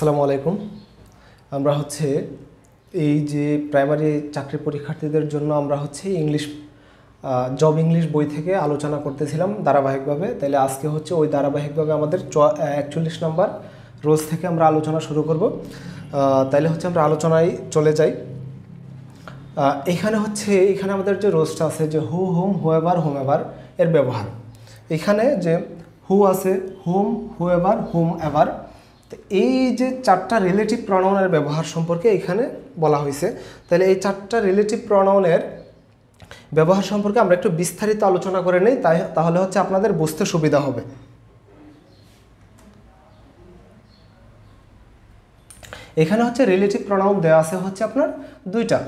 আসসালামু আলাইকুম। আমরা হচ্ছে এই যে প্রাইমারি চাকরি পরীক্ষার্থীদের জন্য আমরা হচ্ছে ইংলিশ জব ইংলিশ বই থেকে আলোচনা করতেছিলাম ধারাবাহিকভাবে। তাহলে আজকে হচ্ছে ওই ধারাবাহিকভাবে আমাদের চ, একচল্লিশ নম্বর রোজ থেকে আমরা আলোচনা শুরু করব। তাইলে হচ্ছে আমরা আলোচনায় চলে যাই। এখানে হচ্ছে, এখানে আমাদের যে রোজটা আছে যে হু, হুম, হুয়েভার, হুমেভার এর ব্যবহার। এখানে যে হু আছে, হুম, হুয়েভার, হোম, এভার তো এই যে চারটা রিলেটিভ প্রনাউনের ব্যবহার সম্পর্কে এখানে বলা হয়েছে, তাহলে এই চারটা রিলেটিভ প্রনাউনের ব্যবহার সম্পর্কে আমরা একটু বিস্তারিত আলোচনা করে নিই, তাই তাহলে হচ্ছে আপনাদের বুঝতে সুবিধা হবে। এখানে হচ্ছে রিলেটিভ প্রনাউন দেওয়া আছে হচ্ছে আপনার দুইটা।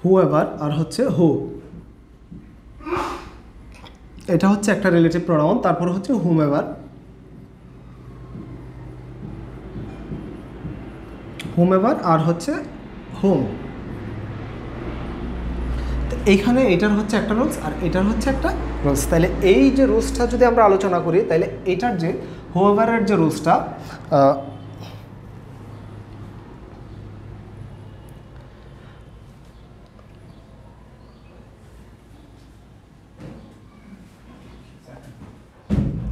হু এভার আর হচ্ছে হু এটা হচ্ছে একটা রিলেটিভ প্রোনাউন তারপর হচ্ছে হুম এভার হুম এভার আর হচ্ছে হোম এইখানে এটার হচ্ছে একটা রুলস আর এটার হচ্ছে একটা রুলস তাহলে এই যে রুলসটা যদি আমরা আলোচনা করি, তাহলে এটার যে হোয়েভারের যে রুলসটা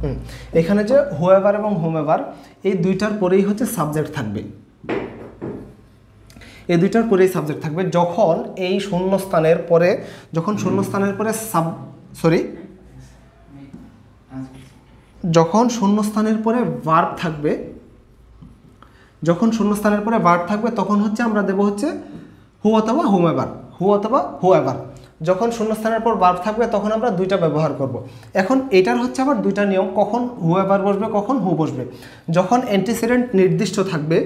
হুম, এখানে যে হোয়েভার এবং হোমেভার এই দুইটার পরেই হচ্ছে সাবজেক্ট থাকবে। এই দুইটার পরেই সাবজেক্ট থাকবে। যখন এই শূন্যস্থানের পরে, যখন শূন্যস্থানের পরে সাব সরি যখন শূন্যস্থানের পরে ভার্ব থাকবে, যখন শূন্যস্থানের পরে ভার্ব থাকবে, তখন হচ্ছে আমরা দেব হচ্ছে হু অথবা হুমেভার হু অথবা হুয়েভার যখন শূন্যস্থানের পর ভার্ব থাকবে, তখন আমরা দুইটা ব্যবহার করব। এখন এটার হচ্ছে আবার দুইটা নিয়ম, কখন হুয়েভার বসবে, কখন হু বসবে যখন অ্যান্টিসিডেন্ট নির্দিষ্ট থাকবে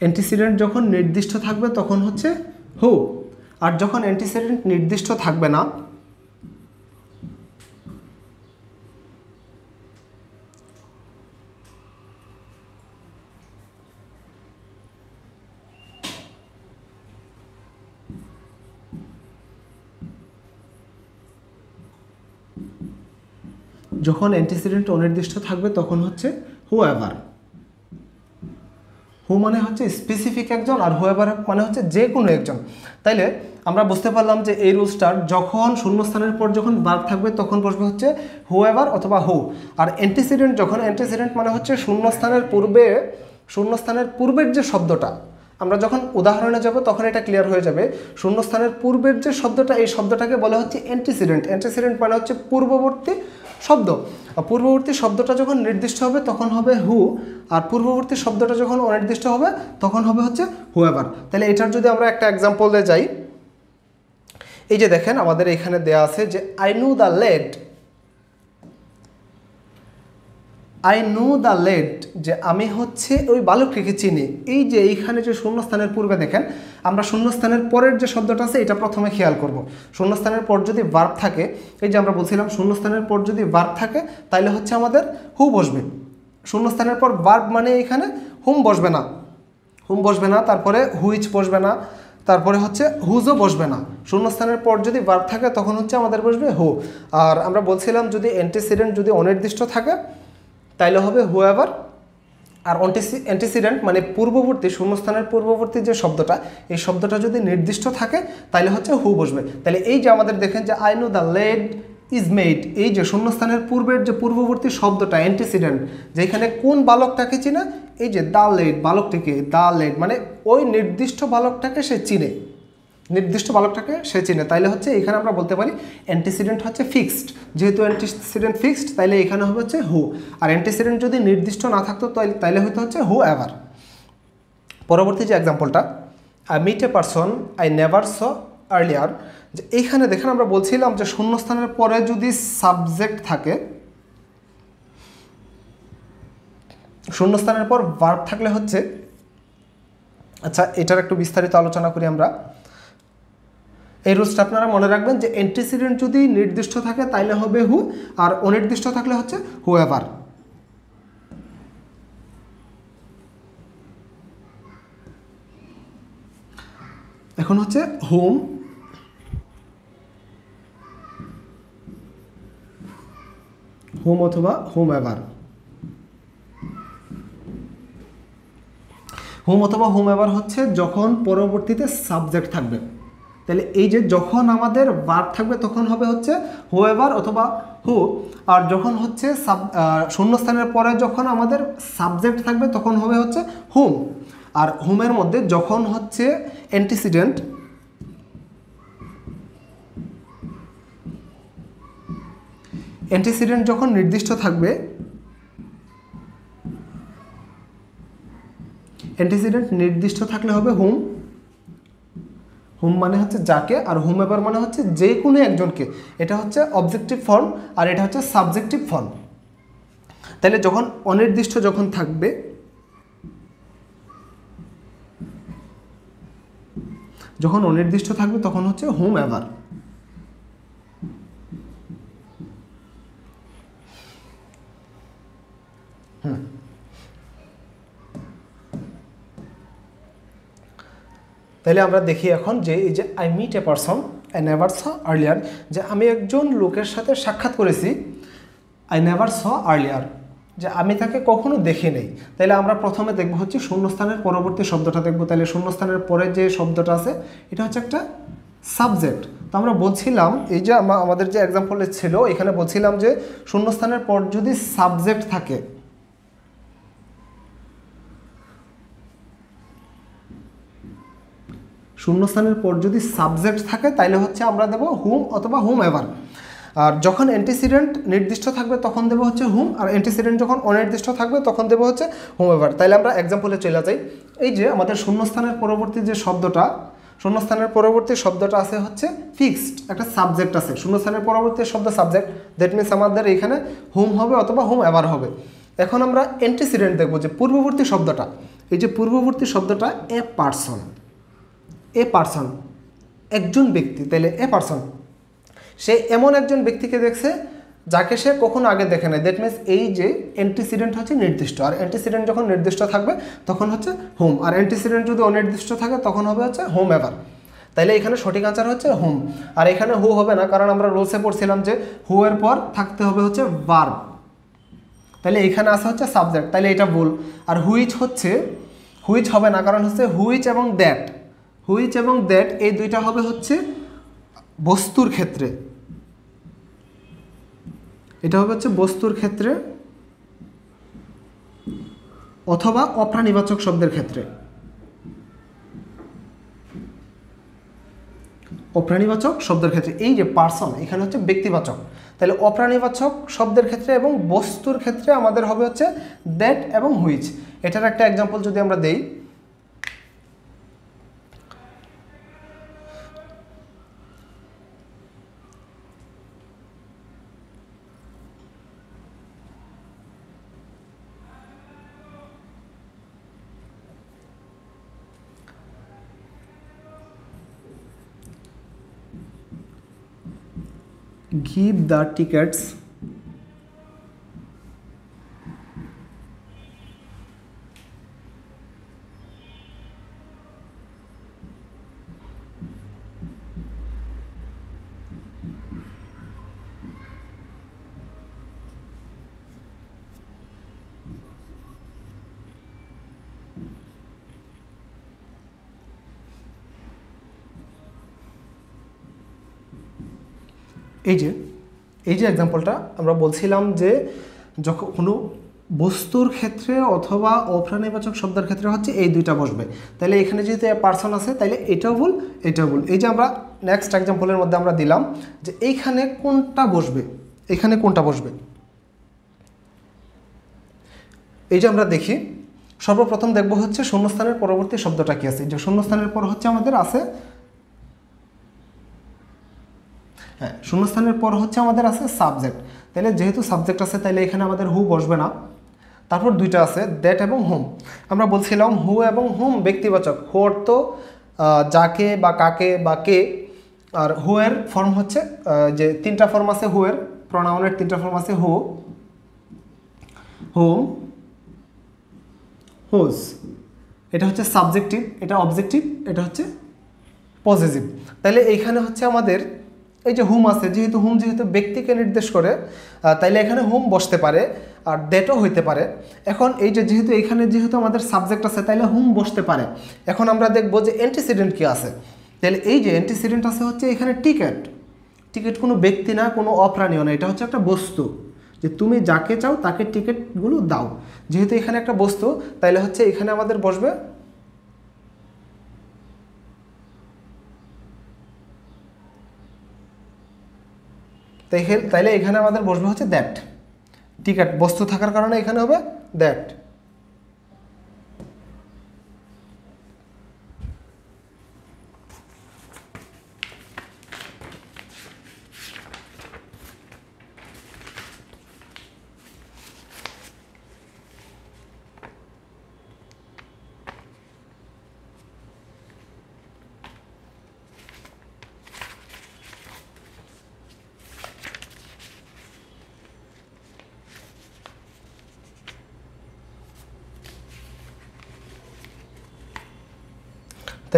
অ্যান্টিসিডেন্ট যখন নির্দিষ্ট থাকবে, তখন হচ্ছে হু আর যখন অ্যান্টিসিডেন্ট নির্দিষ্ট থাকবে না যখন অ্যান্টিসিডেন্ট অনির্দিষ্ট থাকবে তখন হচ্ছে হু এভার হু মানে হচ্ছে স্পেসিফিক একজন আর হুয়েভার মানে হচ্ছে যে কোনো একজন। তাইলে আমরা বুঝতে পারলাম যে এই রুলসটার যখন শূন্যস্থানের পর যখন বার্ব থাকবে তখন বসবে হচ্ছে হুয়েভার অথবা হু আর অ্যান্টিসিডেন্ট যখন অ্যান্টিসিডেন্ট মানে হচ্ছে শূন্যস্থানের পূর্বে, শূন্যস্থানের পূর্বের যে শব্দটা, আমরা যখন উদাহরণে যাব তখন এটা ক্লিয়ার হয়ে যাবে। শূন্যস্থানের পূর্বের যে শব্দটা, এই শব্দটাকে বলা হচ্ছে অ্যান্টিসিডেন্ট অ্যান্টিসিডেন্ট মানে হচ্ছে পূর্ববর্তী শব্দ। পূর্ববর্তী শব্দটা যখন নির্দিষ্ট হবে, তখন হবে হু আর পূর্ববর্তী শব্দটা যখন অনির্দিষ্ট হবে, তখন হবে হচ্ছে হু হুয়েভার তাহলে এটার যদি আমরা একটা এক্সাম্পল দিয়ে যাই, এই যে দেখেন, আমাদের এখানে দেয়া আছে যে I know the lad I know the lad যে আমি হচ্ছে ওই বালকটিকে চিনি। এই যে এইখানে যে শূন্যস্থানের পূর্বে দেখেন, আমরা শূন্যস্থানের পরের যে শব্দটা আছে, এটা প্রথমে খেয়াল করব। শূন্যস্থানের পর যদি ভার্ব থাকে, এই যে আমরা বলছিলাম, শূন্যস্থানের পর যদি ভার্ব থাকে তাহলে হচ্ছে আমাদের হু বসবে। শূন্যস্থানের পর ভার্ব মানে এখানে হুম বসবে না। হুম বসবে না, তারপরে হুইচ বসবে না, তারপরে হচ্ছে হুজও বসবে না। শূন্যস্থানের পর যদি ভার্ব থাকে, তখন হচ্ছে আমাদের বসবে হু আর আমরা বলছিলাম, যদি অ্যান্টিসিডেন্ট যদি অনির্দিষ্ট থাকে তাইলে হবে হুয়েভার আর অ্যান্টিসিডেন্ট মানে পূর্ববর্তী, শূন্যস্থানের পূর্ববর্তী যে শব্দটা, এই শব্দটা যদি নির্দিষ্ট থাকে তাহলে হচ্ছে হু বসবে। তাহলে এই যে আমাদের দেখেন যে I know the lad is made এই যে শূন্যস্থানের পূর্বের যে পূর্ববর্তী শব্দটা অ্যান্টিসিডেন্ট যেখানে কোন বালকটাকে চিনে? এই যে দা লেড বালকটিকে দা লেড মানে ওই নির্দিষ্ট বালকটাকে সে চিনে। নির্দিষ্ট বালকটাকে সে চিনে। তাইলে হচ্ছে এখানে আমরা বলতে পারি অ্যান্টিসিডেন্ট হচ্ছে ফিক্সড যেহেতু অ্যান্টিসিডেন্ট ফিক্সড তাইলে এখানে হবে হচ্ছে হু আর অ্যান্টিসিডেন্ট যদি নির্দিষ্ট না থাকতো তাইলে হয়তো হচ্ছে হু এভার পরবর্তী যে এক্সাম্পলটা I meet a person I never saw earlier যে এইখানে দেখেন আমরা বলছিলাম যে শূন্যস্থানের পরে যদি সাবজেক্ট থাকে, শূন্যস্থানের পর ভার্ব থাকলে হচ্ছে আচ্ছা এটার একটু বিস্তারিত আলোচনা করি আমরা। এই রুলসটা আপনারা মনে রাখবেন যে এন্টিসিডেন্ট যদি নির্দিষ্ট থাকে তাইলে হবে হু আর অনির্দিষ্ট থাকলে হচ্ছে হু এভার এখন হচ্ছে হোম হোম অথবা হোম এভার হোম অথবা হোম এভার হচ্ছে যখন পরবর্তীতে সাবজেক্ট থাকবে। তাহলে এই যে যখন আমাদের বার থাকবে তখন হবে হচ্ছে হু এভার অথবা হু আর যখন হচ্ছে সাব শূন্যস্থানের পরে যখন আমাদের সাবজেক্ট থাকবে তখন হবে হচ্ছে হুম আর হুমের মধ্যে যখন হচ্ছে অ্যান্টিসিডেন্ট অ্যান্টিসিডেন্ট যখন নির্দিষ্ট থাকবে অ্যান্টিসিডেন্ট নির্দিষ্ট থাকলে হবে হুম হুম মানে হচ্ছে যাকে আর হুম এবার মানে হচ্ছে যে কোনো একজনকে। এটা হচ্ছে অবজেক্টিভ ফর্ম আর এটা হচ্ছে সাবজেক্টিভ ফর্ম তাহলে যখন অনির্দিষ্ট যখন থাকবে, যখন অনির্দিষ্ট থাকবে তখন হচ্ছে হুম এভার তাহলে আমরা দেখি এখন যে এই যে I meet a person I never saw earlier যে আমি একজন লোকের সাথে সাক্ষাৎ করেছি আই নেভার স আর্লিয়ার যে আমি তাকে কখনো দেখি নেই। তাহলে আমরা প্রথমে দেখব হচ্ছে শূন্যস্থানের পরবর্তী শব্দটা দেখব। তাহলে শূন্যস্থানের পরে যে শব্দটা আছে, এটা হচ্ছে একটা সাবজেক্ট তো আমরা বলছিলাম, এই যে আমাদের যে এক্সাম্পলে ছিল, এখানে বলছিলাম যে শূন্যস্থানের পর যদি সাবজেক্ট থাকে শূন্যস্থানের পর যদি সাবজেক্ট থাকে, তাইলে হচ্ছে আমরা দেবো হুম অথবা হুম এভার আর যখন অ্যান্টিসিডেন্ট নির্দিষ্ট থাকবে, তখন দেবো হচ্ছে হুম আর অ্যান্টিসিডেন্ট যখন অনির্দিষ্ট থাকবে, তখন দেবো হচ্ছে হুম এভার তাইলে আমরা এক্সাম্পলে চলে যাই। এই যে আমাদের শূন্যস্থানের পরবর্তী যে শব্দটা, শূন্যস্থানের পরবর্তী শব্দটা আছে হচ্ছে ফিক্সড একটা সাবজেক্ট আছে। শূন্যস্থানের পরবর্তী শব্দ সাবজেক্ট দ্যাট মিনস আমাদের এখানে হুম হবে অথবা হুম এভার হবে। এখন আমরা অ্যান্টিসিডেন্ট দেখব যে পূর্ববর্তী শব্দটা। এই যে পূর্ববর্তী শব্দটা এ পার্সন এ পার্সন একজন ব্যক্তি তাহলে এ পার্সন সে এমন একজন ব্যক্তিকে দেখছে যাকে সে কখনো আগে দেখে নেয় দ্যাট মিনস এই যে অ্যান্টিসিডেন্ট হচ্ছে নির্দিষ্ট, আর অ্যান্টিসিডেন্ট যখন নির্দিষ্ট থাকবে, তখন হচ্ছে হোম আর অ্যান্টিসিডেন্ট যদি অনির্দিষ্ট থাকে, তখন হবে হচ্ছে হোম এভার তাইলে এখানে সঠিক আনসার হচ্ছে হোম আর এখানে হু হবে না, কারণ আমরা রুলসে পড়ছিলাম যে হু এর পর থাকতে হবে হচ্ছে ভার্ব তাহলে এখানে আসা হচ্ছে সাবজেক্ট তাহলে এটা ভুল, আর হুইচ হচ্ছে হুইচ হবে না, কারণ হচ্ছে হুইচ এবং দ্যাট হুইচ এবং দ্যাট এই দুইটা হবে হচ্ছে বস্তুর ক্ষেত্রে। এটা হবে হচ্ছে বস্তুর ক্ষেত্রে অথবা অপ্রাণীবাচক শব্দের ক্ষেত্রে। অপ্রাণীবাচক শব্দের ক্ষেত্রে, এই যে পার্সন এখানে হচ্ছে ব্যক্তিবাচক। তাহলে অপ্রাণীবাচক শব্দের ক্ষেত্রে এবং বস্তুর ক্ষেত্রে আমাদের হবে হচ্ছে দ্যাট এবং হুইচ এটার একটা এক্সাম্পল যদি আমরা দেই give the tickets এই যে এই যে এক্সাম্পলটা আমরা বলছিলাম যে যখন কোনো বস্তুর ক্ষেত্রে অথবা অপ্রাণীবাচক শব্দের ক্ষেত্রে হচ্ছে এই দুইটা বসবে। তাহলে এখানে যেহেতু পার্সন আছে তাহলে এটাও ভুল এটাও ভুল। এই যে আমরা নেক্সট এক্সাম্পলের মধ্যে আমরা দিলাম যে এইখানে কোনটা বসবে? এখানে কোনটা বসবে? এই যে আমরা দেখি, সর্বপ্রথম দেখব হচ্ছে শূন্যস্থানের পরবর্তী শব্দটা কি আছে? যে শূন্যস্থানের পর হচ্ছে আমাদের আছে হ্যাঁ শূন্যস্থানের পর হচ্ছে আমাদের আছে সাবজেক্ট তাহলে যেহেতু সাবজেক্ট আছে তাহলে এখানে আমাদের হু বসবে না। তারপর দুইটা আছে দ্যাট এবং হোম আমরা বলছিলাম হু এবং হোম ব্যক্তিবাচক। হু অর্থ যাকে বা কাকে বা কে। আর হু এর ফর্ম হচ্ছে যে তিনটা ফর্ম আছে হু এর প্রনাউনের তিনটা ফর্ম আছে হু হোম হোজ এটা হচ্ছে সাবজেক্টিভ এটা অবজেক্টিভ এটা হচ্ছে পজিটিভ তাহলে এইখানে হচ্ছে আমাদের এই যে হুম আছে, যেহেতু হুম যেহেতু ব্যক্তিকে নির্দেশ করে তাইলে এখানে হুম বসতে পারে, আর দ্যাটও হইতে পারে। এখন এই যে যেহেতু এখানে যেহেতু আমাদের সাবজেক্ট আছে, তাইলে হুম বসতে পারে। এখন আমরা দেখব যে অ্যান্টিসিডেন্ট কী আছে। তাহলে এই যে অ্যান্টিসিডেন্ট আছে হচ্ছে এখানে টিকেট টিকিট কোনো ব্যক্তি না, কোনো অপ্রাণীয় না, এটা হচ্ছে একটা বস্তু। যে তুমি যাকে চাও, তাকে টিকিটগুলো দাও। যেহেতু এখানে একটা বস্তু, তাইলে হচ্ছে এখানে আমাদের বসবে তাই তাইলে এখানে আমাদের বসবে হচ্ছে দ্যাট আছে বস্তু থাকার কারণে এখানে হবে দ্যাট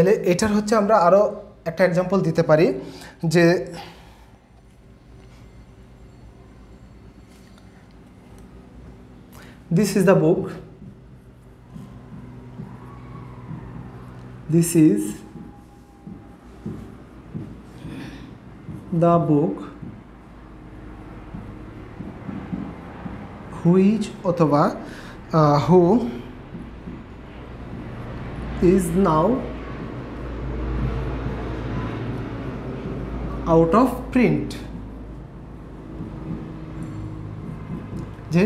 তাহলে এটার হচ্ছে আমরা আরও একটা এক্সাম্পল দিতে পারি যে this is the book this is the book which অথবা who is now out of print যে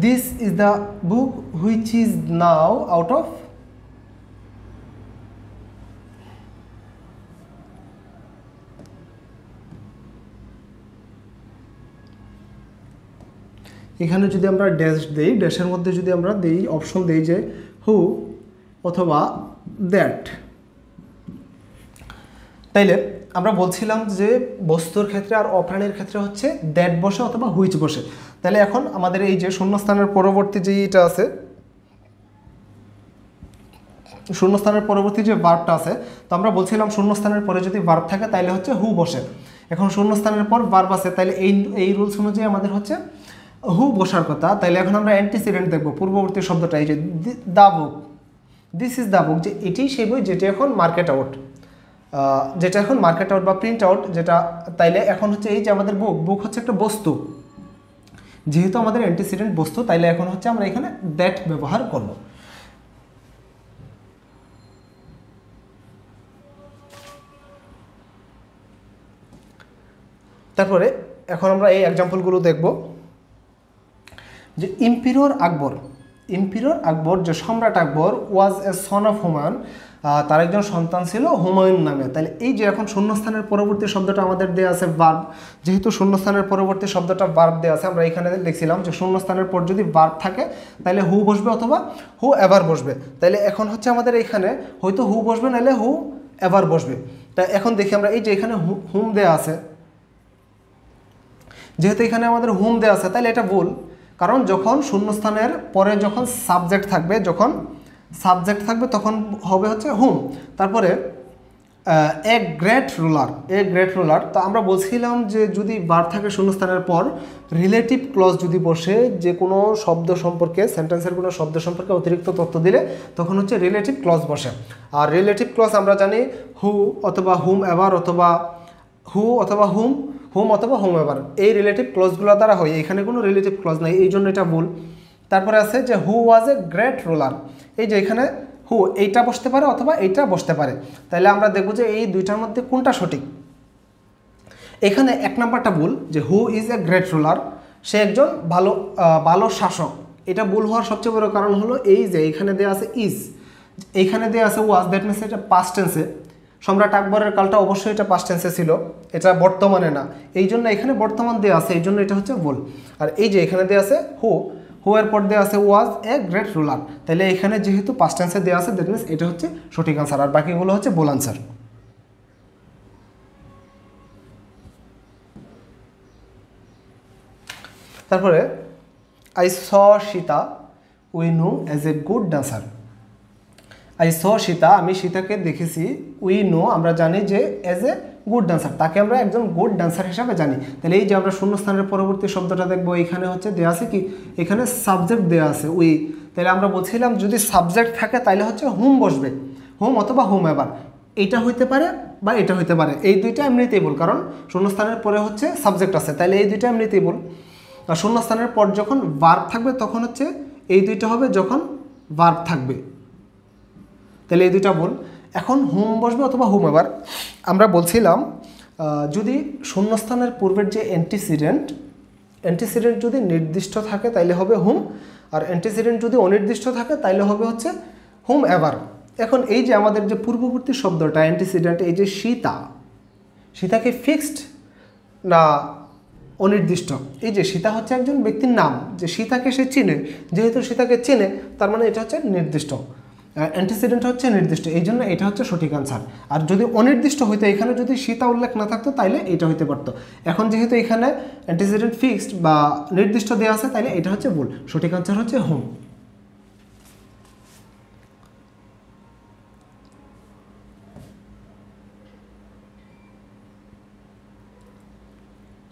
this is the book which is now out of এখানে যদি আমরা ড্যাশ দেই ড্যাশের মধ্যে যদি আমরা দেই অপশন দেই যে হু অথবা দ্যাট তাইলে আমরা বলছিলাম যে বস্তুর ক্ষেত্রে আর অপ্রাণীর ক্ষেত্রে হচ্ছে দ্যাট বসে অথবা হুইচ বসে। তাহলে এখন আমাদের এই যে শূন্যস্থানের পরবর্তী যে এটা আছে, শূন্যস্থানের পরবর্তী যে ভার্বটা আছে, তো আমরা বলছিলাম শূন্যস্থানের পরে যদি ভার্ব থাকে তাহলে হচ্ছে হু বসে। এখন শূন্যস্থানের পর ভার্ব আছে তাহলে এই এই রুলস অনুযায়ী আমাদের হচ্ছে হু বসার কথা। তাইলে এখন আমরা অ্যান্টিসিডেন্ট দেখব, পূর্ববর্তী শব্দটা এই যে the book this is the book যে এটি সেই বই যেটি এখন মার্কেট আউট যেটা এখন মার্কেট আউট বা প্রিন্ট আউট যেটা তাইলে এখন হচ্ছে এই যে আমাদের বুক বুক হচ্ছে একটা বস্তু। যেহেতু আমাদের অ্যান্টিসিডেন্ট বস্তু, তাইলে এখন হচ্ছে আমরা এখানে দ্যাট ব্যবহার করব। তারপরে এখন আমরা এই এক্সাম্পলগুলো দেখব। যে ইম্পিরিয়র আকবর ইম্পিরিয়র আকবর, যে সম্রাট আকবর ওয়াজ এ সন অফ হুমায়ুন তার একজন সন্তান ছিল হুমায়ুন নামে। তাহলে এই যে এখন শূন্যস্থানের পরবর্তী শব্দটা আমাদের দেওয়া আছে ভার্ব যেহেতু শূন্যস্থানের পরবর্তী শব্দটা ভার্ব দেওয়া আছে, আমরা এখানে লিখছিলাম যে শূন্যস্থানের পর যদি ভার্ব থাকে, তাহলে হু বসবে অথবা হু এভার বসবে। তাহলে এখন হচ্ছে আমাদের এখানে হয়তো হু বসবে, নাহলে হু এভার বসবে। তা এখন দেখি আমরা এই যে এখানে হুম দেওয়া আছে। যেহেতু এখানে আমাদের হুম দেওয়া আছে, তাহলে এটা ভুল। কারণ যখন শূন্যস্থানের পরে যখন সাবজেক্ট থাকবে, যখন সাবজেক্ট থাকবে তখন হবে হচ্ছে হুম। তারপরে a great ruler a great ruler তো আমরা বলছিলাম যে যদি বার থাকে শূন্যস্থানের পর রিলেটিভ ক্লজ যদি বসে যে কোনো শব্দ সম্পর্কে সেন্টেন্সের কোনো শব্দ সম্পর্কে অতিরিক্ত তথ্য দিলে তখন হচ্ছে রিলেটিভ ক্লজ বসে। আর রিলেটিভ ক্লজ আমরা জানি হু অথবা হুম এভার অথবা হু অথবা হুম হুম অথবা হোম এভার এই রিলেটিভ ক্লজগুলো দ্বারা হয়, এখানে কোনো রিলেটিভ ক্লজ নাই, এই জন্য এটা ভুল। তারপরে আছে যে হু ওয়াজ এ গ্রেট রুলার এই যে এখানে হু এইটা বসতে পারে অথবা এইটা বসতে পারে। তাহলে আমরা দেখব যে এই দুইটার মধ্যে কোনটা সঠিক। এখানে এক নাম্বারটা ভুল, যে who is a great ruler সে একজন ভালো ভালো শাসক। এটা ভুল হওয়ার সবচেয়ে বড় কারণ হলো এই যে এখানে দেওয়া আছে ইজ এইখানে দেওয়া আছে ওয়াজ দ্যাট মিনস এটা পাস্ট টেন্সে সম্রাট আকবরের কালটা অবশ্যই এটা পাস্ট টেন্সে ছিল। এটা বর্তমানে না। এই জন্য এখানে বর্তমান দেওয়া আছে এই জন্য এটা হচ্ছে ভুল। আর এই যে এখানে দেওয়া আছে হু হু এর পর দেওয়া আছে ওয়াজ এ গ্রেট রুলার তাহলে এখানে যেহেতু পাস্ট টেন্সে দেওয়া আছে দ্যাট মিনস এটা হচ্ছে সঠিক আনসার আর বাকিগুলো হচ্ছে ভুল আনসার তারপরে I saw Sita we know as a good dancer I saw Sita, আমি সীতাকে দেখেছি উই নো আমরা জানি যে অ্যাজ এ গুড ডান্সার তাকে আমরা একজন গুড ডান্সার হিসাবে জানি। তাহলে এই যে আমরা শূন্যস্থানের পরবর্তী শব্দটা দেখব, এখানে হচ্ছে দেওয়া আছে কি? এখানে সাবজেক্ট দেওয়া আছে উই তাহলে আমরা বলছিলাম যদি সাবজেক্ট থাকে তাহলে হচ্ছে হোম বসবে? হোম অথবা হোম এবার এটা হইতে পারে বা এটা হইতে পারে। এই দুইটা এমনিতেই বল কারণ শূন্যস্থানের পরে হচ্ছে সাবজেক্ট আছে। তাহলে এই দুইটা এমনিতেই বল আর শূন্যস্থানের পর যখন ভার্ব থাকবে, তখন হচ্ছে এই দুইটা হবে যখন ভার্ব থাকবে। তাহলে এই দুইটা বল এখন হোম বসবে অথবা হোম এবার আমরা বলছিলাম যদি শূন্যস্থানের পূর্বের যে অ্যান্টিসিডেন্ট অ্যান্টিসিডেন্ট যদি নির্দিষ্ট থাকে তাইলে হবে হুম, আর অ্যান্টিসিডেন্ট যদি অনির্দিষ্ট থাকে তাইলে হবে হচ্ছে হুম এভার। এখন এই যে আমাদের যে পূর্ববর্তী শব্দটা, অ্যান্টিসিডেন্ট, এই যে সীতা, সীতাকে ফিক্সড না অনির্দিষ্ট, এই যে সীতা হচ্ছে একজন ব্যক্তির নাম, যে সীতাকে সে চিনে, যেহেতু সীতাকে চেনে, তার মানে এটা হচ্ছে নির্দিষ্ট। অ্যান্টিসিডেন্ট হচ্ছে নির্দিষ্ট, এই জন্য এটা হচ্ছে সঠিক আনসার আর যদি অনির্দিষ্ট হইতো, এখানে যদি সীতা উল্লেখ না থাকতো, তাইলে এটা হইতে পারতো। এখন যেহেতু এখানে অ্যান্টিসিডেন্ট ফিক্সড বা নির্দিষ্ট দেওয়া আছে, তাইলে এটা হচ্ছে ভুল। সঠিক আনসার হচ্ছে হোম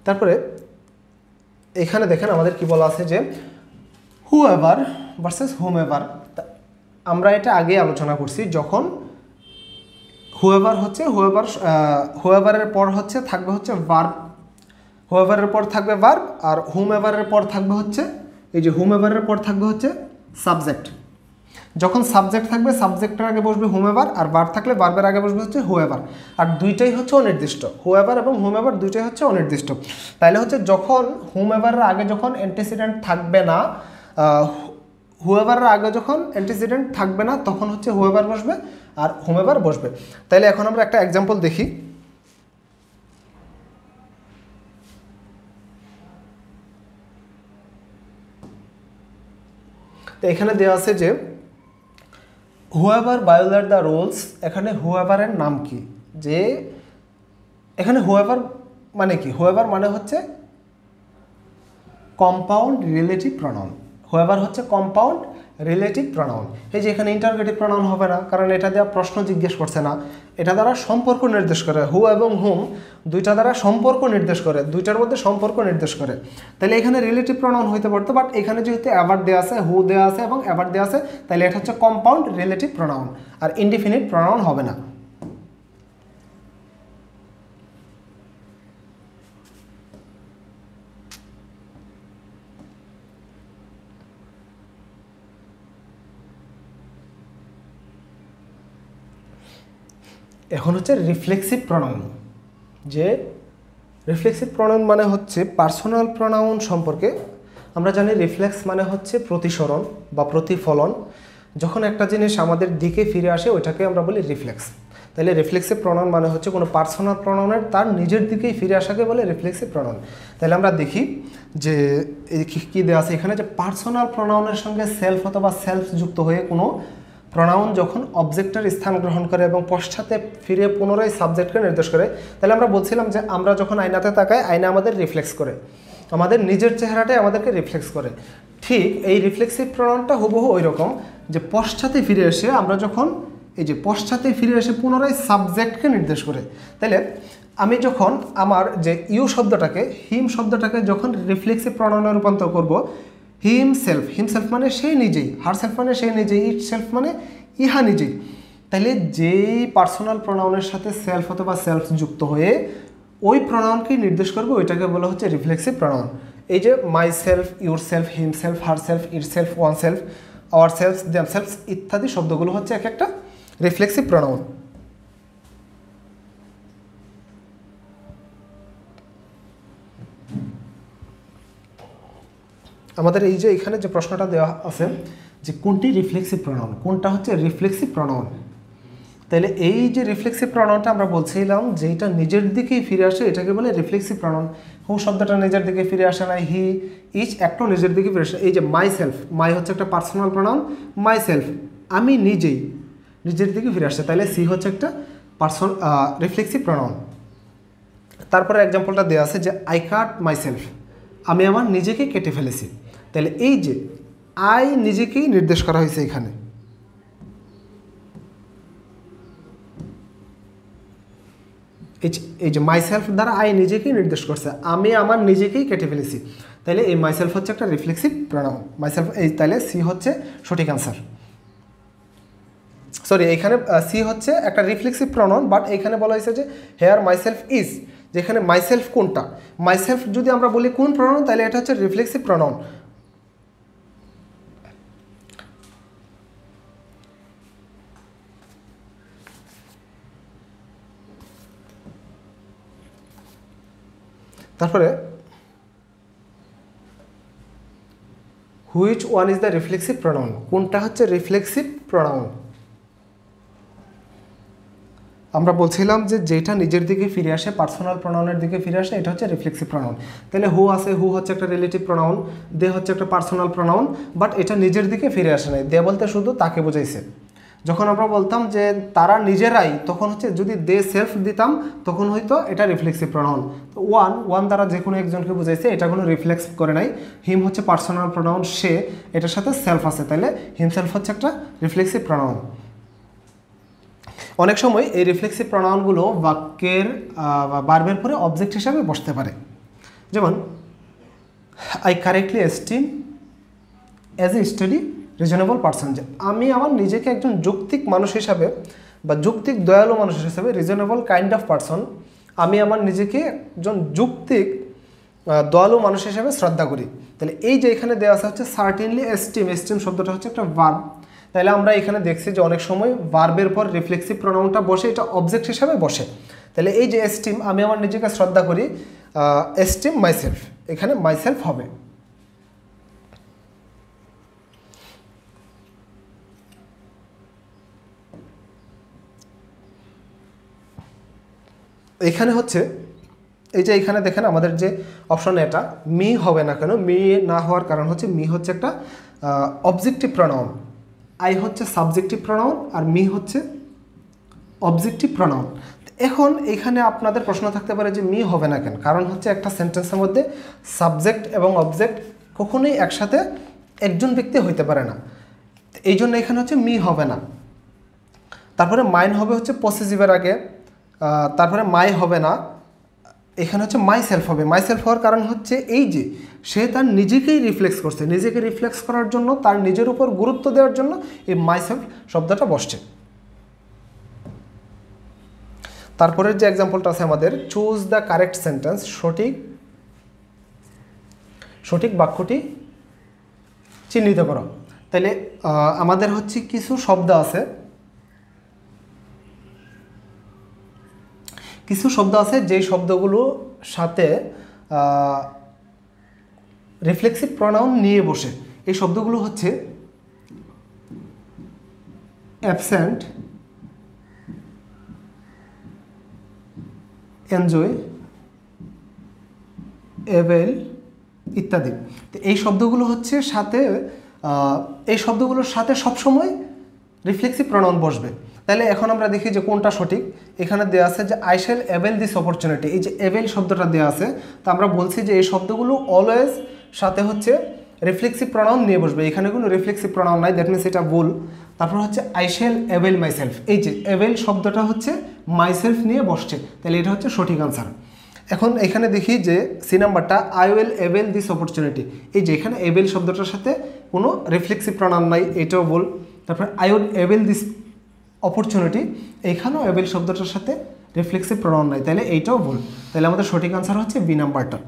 তারপরে, এখানে দেখেন আমাদের কি বলা আছে যে whoever versus whomever আমরা এটা আগে আলোচনা করছি যখন হুয়েভার হচ্ছে হুয়েভার হুয়েভারের পর হচ্ছে থাকবে হচ্ছে ভার্ব হুয়েভারের পর থাকবে ভার্ব আর হুম এভারের পর থাকবে হচ্ছে, এই যে হুম এভারের পর থাকবে হচ্ছে সাবজেক্ট যখন সাবজেক্ট থাকবে সাবজেক্টের আগে বসবে হুমেভার আর বার থাকলে বার্বের আগে বসবে হচ্ছে হুয়েভার আর দুইটাই হচ্ছে অনির্দিষ্ট হুয়েভার এবং হুমেভার দুইটাই হচ্ছে অনির্দিষ্ট। তাইলে হচ্ছে যখন হুমেভারের আগে যখন অ্যান্টিসিডেন্ট থাকবে না হুয়েভারের আগে যখন অ্যান্টিসিডেন্ট থাকবে না, তখন হচ্ছে হুয়েভার বসবে আর হোমেভার বসবে। তাইলে এখন আমরা একটা এক্সাম্পল দেখি। তো এখানে দেওয়া আছে যে হুয়েভার বায়োলার দ্য রোলস এখানে হুয়েভারের নাম কি? যে, এখানে হুয়েভার মানে কি? হুয়েভার মানে হচ্ছে কম্পাউন্ড রিলেটিভ প্রনাউন হুয়েভার হচ্ছে কম্পাউন্ড রিলেটিভ প্রনাউন এই যে এখানে ইন্টারগেটিভ প্রনাউন হবে না, কারণ এটা দেওয়া প্রশ্ন জিজ্ঞেস করছে না। এটা দ্বারা সম্পর্ক নির্দেশ করে হু এবং হুম দুইটা দ্বারা সম্পর্ক নির্দেশ করে, দুইটার মধ্যে সম্পর্ক নির্দেশ করে। তাহলে এখানে রিলেটিভ প্রনাউন হইতে পারতো বাট এখানে যেহেতু অ্যাভার দেওয়া আছে হু দেওয়া আছে এবং অ্যাভার দেওয়া আছে, তাহলে এটা হচ্ছে কম্পাউন্ড রিলেটিভ প্রনাউন আর ইনডিফিনিট প্রনাউন হবে না। এখন হচ্ছে রিফ্লেক্সিভ প্রনাউন যে রিফ্লেক্সিভ প্রনাউন মানে হচ্ছে পার্সোনাল প্রনাউন সম্পর্কে আমরা জানি রিফ্লেক্স মানে হচ্ছে প্রতিসরণ বা প্রতিফলন। যখন একটা জিনিস আমাদের দিকে ফিরে আসে, ওইটাকে আমরা বলি রিফ্লেক্স তাহলে রিফ্লেক্সিভ প্রনাউন মানে হচ্ছে কোনো পার্সোনাল প্রনাউনের তার নিজের দিকেই ফিরে আসাকে বলে রিফ্লেক্সিভ প্রনাউন তাহলে আমরা দেখি যে কী দেওয়া আছে এখানে যে পার্সোনাল প্রনাউনের সঙ্গে সেলফ অথবা সেলফ যুক্ত হয়ে কোনো প্রনাউন যখন অবজেক্টের স্থান গ্রহণ করে এবং পশ্চাতে ফিরে পুনরায় সাবজেক্টকে নির্দেশ করে, তাহলে আমরা বলছিলাম যে আমরা যখন আয়নাতে তাকাই, আয়না আমাদের রিফ্লেক্স করে। আমাদের নিজের চেহারাটাই আমাদেরকে রিফ্লেক্স করে। ঠিক এই রিফ্লেক্সিভ প্রনাউনটা হুবহু ওই রকম যে পশ্চাতে ফিরে এসে আমরা যখন, এই যে পশ্চাতে ফিরে এসে পুনরায় সাবজেক্টকে নির্দেশ করে, তাহলে আমি যখন আমার যে ইউ শব্দটাকে, হিম শব্দটাকে যখন রিফ্লেক্সিভ প্রণয়নে রূপান্তর করব হিম সেলফ হিম সেলফ মানে সেই নিজেই হার সেলফ মানে সেই নিজেই ইট সেলফ মানে ইহা নিজেই। তাহলে যেই পার্সোনাল প্রোনাউনের সাথে সেলফ অথবা সেলফ যুক্ত হয়ে ওই প্রোনাউনকেই নির্দেশ করবে, ওইটাকে বলা হচ্ছে রিফ্লেক্সিভ প্রোনাউন এই যে myself yourself himself herself itself oneself ourself themself ইত্যাদি শব্দগুলো হচ্ছে এক একটা রিফ্লেক্সিভ প্রোনাউন আমাদের এই যে এখানে যে প্রশ্নটা দেওয়া আছে যে কোনটি রিফ্লেক্সিভ প্রণয়ন কোনটা হচ্ছে রিফ্লেক্সিভ প্রণয়ন তাহলে এই যে রিফ্লেক্সিভ প্রণয়নটা আমরা বলছিলাম যে এটা নিজের দিকেই ফিরে আসে, এটাকে বলে রিফ্লেক্সিভ প্রণয়ন হু শব্দটা নিজের দিকে ফিরে আসে না হি ইচ একটু নিজের দিকে ফিরে আসে। এই যে মাই সেলফ মাই হচ্ছে একটা পার্সোনাল প্রণয়ন মাই সেলফ আমি নিজেই নিজের দিকে ফিরে আসছে তাহলে সি হচ্ছে একটা পার্সন রিফ্লেক্সিভ প্রণয়ন তারপরে এক্সাম্পলটা দেওয়া আছে যে আই কাট মাই সেলফ আমি আমার নিজেকে কেটে ফেলেছি। তাহলে এই যে আই নিজেকেই নির্দেশ করা হয়েছে এখানে। এই যে মাইসেলফ দ্বারা আই নিজেকেই নির্দেশ করছে, আমি আমার নিজেকেই কেটে ফেলেছি। তাহলে এই মাইসেলফ হচ্ছে একটা রিফ্লেক্সিভ প্রোনাউন মাইসেলফ এই তাহলে সি হচ্ছে সঠিক অ্যান্সার সরি এখানে সি হচ্ছে একটা রিফ্লেক্সিভ প্রোনাউন বাট এখানে বলা হয়েছে যে হেয়ার মাইসেলফ ইজ যেখানে মাইসেলফ কোনটা? মাইসেলফ যদি আমরা বলি কোন প্রোনাউন তাহলে এটা হচ্ছে রিফ্লেক্সিভ প্রোনাউন তারপরে which one is the reflexive pronoun কোনটা হচ্ছে রিফ্লেক্সিভ প্রনাউন আমরা বলছিলাম যে যেটা নিজের দিকে ফিরে আসে পার্সোনাল প্রনাউনের দিকে ফিরে আসে, এটা হচ্ছে রিফ্লেক্সিভ প্রনাউন তাহলে হু আছে হু হচ্ছে একটা রিলেটিভ প্রনাউন দে হচ্ছে একটা পার্সোনাল প্রনাউন বাট এটা নিজের দিকে ফিরে আসে নাই। দে বলতে শুধু তাকে বোঝাইছে। যখন আমরা বলতাম যে তারা নিজেরাই, তখন হচ্ছে যদি দে সেলফ দিতাম, তখন হয়তো এটা রিফ্লেক্সিভ প্রনাউন ওয়ান ওয়ান দ্বারা যে কোনো একজনকে বুঝাইছে, এটা কোনো রিফ্লেক্স করে নাই। হিম হচ্ছে পার্সোনাল প্রনাউন সে এটার সাথে সেলফ আছে। তাহলে হিমসেলফ হচ্ছে একটা রিফ্লেক্সিভ প্রনাউন অনেক সময় এই রিফ্লেক্সিভ প্রনাউনগুলো বাক্যের বার্বের পরে অবজেক্ট হিসাবে বসতে পারে। যেমন I correctly esteem as a study reasonable person যে আমি আমার নিজেকে একজন যৌক্তিক মানুষ হিসাবে বা যৌক্তিক দয়ালু মানুষ হিসাবে রিজনেবল কাইন্ড অফ পার্সন আমি আমার নিজেকে একজন যৌক্তিক দয়ালু মানুষ হিসাবে শ্রদ্ধা করি। তাহলে এই যে এখানে দেওয়া আছে হচ্ছে সার্টেনলি এস্টিম এস্টিম শব্দটা হচ্ছে একটা ভার্ব তাহলে আমরা এখানে দেখছি যে অনেক সময় ভার্বের পর রিফ্লেক্সিভ প্রোনাউনটা বসে, এটা অবজেক্ট হিসাবে বসে। তাহলে এই যে এস্টিম আমি আমার নিজেকে শ্রদ্ধা করি এস্টিম মাইসেলফ এখানে মাইসেলফ হবে। এখানে হচ্ছে, এই যে এখানে দেখেন আমাদের যে অপশন এটা, মি হবে না কেন? মি না হওয়ার কারণ হচ্ছে, মি হচ্ছে একটা অবজেক্টিভ প্রনাউন আই হচ্ছে সাবজেক্টিভ প্রনাউন আর মি হচ্ছে অবজেক্টিভ প্রনাউন এখন এখানে আপনাদের প্রশ্ন থাকতে পারে যে মি হবে না কেন? কারণ হচ্ছে একটা সেন্টেন্সের মধ্যে সাবজেক্ট এবং অবজেক্ট কখনোই একসাথে একজন ব্যক্তি হইতে পারে না। এই জন্য এখানে হচ্ছে মি হবে না। তারপরে মাইন হবে হচ্ছে পসেসিভের আগে। তারপরে মাই হবে না। এখানে হচ্ছে মাই সেলফ হবে। মাই সেলফ হওয়ার কারণ হচ্ছে এই যে, সে তার নিজেকেই রিফ্লেক্স করছে। নিজেকে রিফ্লেক্স করার জন্য, তার নিজের উপর গুরুত্ব দেওয়ার জন্য এই মাই সেলফ শব্দটা বসছে। তারপরের যে এক্সাম্পলটা আছে আমাদের চুজ দ্য কারেক্ট সেন্টেন্স সঠিক সঠিক বাক্যটি চিহ্নিত করো। তাহলে আমাদের হচ্ছে কিছু শব্দ আছে। কিছু শব্দ আছে, যেই শব্দগুলো সাথে রিফ্লেক্সিভ প্রনাউন নিয়ে বসে। এই শব্দগুলো হচ্ছে অ্যাবসেন্ট এনজয় এভেল ইত্যাদি। তো এই শব্দগুলো হচ্ছে সাথে এই শব্দগুলোর সাথে সবসময় রিফ্লেক্সিভ প্রনাউন বসবে। তাহলে এখন আমরা দেখি যে কোনটা সঠিক। এখানে দেওয়া আছে যে I shall avail this opportunity এই যে এভেল শব্দটা দেওয়া আছে। তো আমরা বলছি যে, এই শব্দগুলো অলওয়েজ সাথে হচ্ছে রিফ্লেক্সিভ প্রনাউন নিয়ে বসবে। এখানে কোনো রিফ্লেক্সিভ প্রনাউন নাই দ্যাট মিনস এটা ভুল। তারপর হচ্ছে আই শ্যাল এভেল মাইসেলফ এই যে এভেল শব্দটা হচ্ছে মাইসেলফ নিয়ে বসছে। তাহলে এটা হচ্ছে সঠিক আনসার এখন এখানে দেখি যে, সি নাম্বারটা I will avail this opportunity এই যে, এখানে এভেল শব্দটার সাথে কোনো রিফ্লেক্সিভ প্রণাম নাই, এটাও বল তারপরে I would avail this opportunity এইখানেও অ্যাবেল শব্দটার সাথে রিফ্লেক্সিভ প্রণাম নাই তাহলে এইটাও ভুল। তাহলে আমাদের সঠিক আনসার হচ্ছে বি নাম্বারটা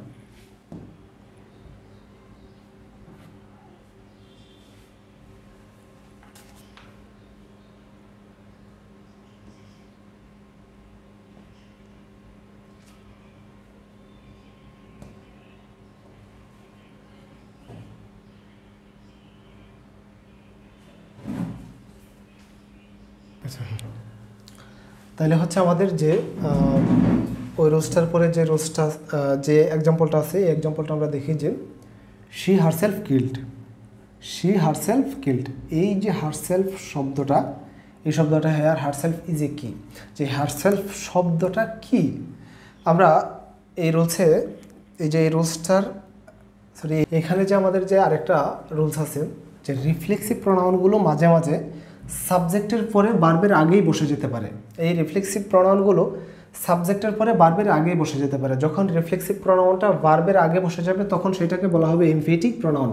তাহলে হচ্ছে আমাদের যে ওই রোজটার পরে যে আহ, যে এক্সাম্পলটা আছে এই এক্সাম্পলটা আমরা দেখি যে she herself killed she herself killed এই যে হারসেলফ শব্দটা এই শব্দটা হেয়ার হারসেলফ ইজ এ কি যে হারসেলফ শব্দটা কি? আমরা এই রোলসে এই যে এই রুলসটার সরি এখানে যে আমাদের যে আরেকটা রুলস আছে যে রিফ্লেক্সিভ প্রোনাউনগুলো মাঝে মাঝে সাবজেক্টের পরে বার্বের আগেই বসে যেতে পারে। এই রিফ্লেক্সিভ প্রণয়নগুলো সাবজেক্টের পরে ভার্বের আগেই বসে যেতে পারে। যখন রিফ্লেক্সিভ প্রোনাউনটা ভার্বের আগে বসে যাবে, তখন সেটাকে বলা হবে এমফেটিক প্রণয়ন।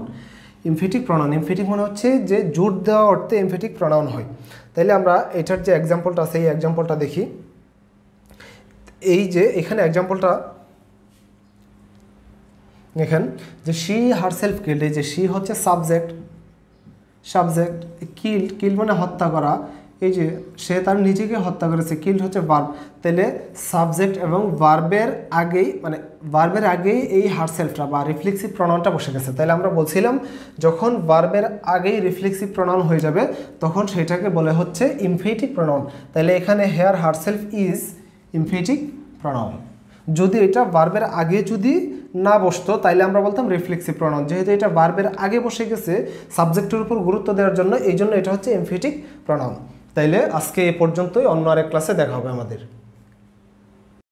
এমফেটিক প্রণয়ন এমফেটিক মনে হচ্ছে যে জোর দেওয়া অর্থে এমফেটিক প্রণয়ন হয়। তাইলে আমরা এটার যে এক্সাম্পলটা এই এক্সাম্পলটা দেখি। এই যে এখানে এক্সাম্পলটা দেখেন যে শি হারসেলফ এই যে শি হচ্ছে সাবজেক্ট সাবজেক্ট কিল কিল মানে হত্যা করা। এই যে সে তার নিজেকে হত্যা করেছে কিল্ড হচ্ছে ভার্ব তাহলে সাবজেক্ট এবং ভার্বের আগেই মানে ভার্বের আগেই এই হারসেলফটা বা রিফ্লেক্সিভ প্রণয়নটা বসে গেছে। তাহলে আমরা বলছিলাম, যখন ভার্বের আগেই রিফ্লেক্সিভ প্রণয়ন হয়ে যাবে, তখন সেটাকে বলে হচ্ছে ইমফেটিক প্রণয়ন তাহলে এখানে হেয়ার হারসেলফ ইজ ইমফেটিক প্রণয়ন যদি এটা ভার্বের আগে যদি না বসতো, তাইলে আমরা বলতাম রিফ্লেক্সিভ প্রণয়ন যেহেতু এটা বার্বের আগে বসে গেছে সাবজেক্টের উপর গুরুত্ব দেওয়ার জন্য এই জন্য এটা হচ্ছে এমফিটিক প্রণয়ন তাইলে আজকে এ পর্যন্তই, অন্য আরেক ক্লাসে দেখা হবে আমাদের।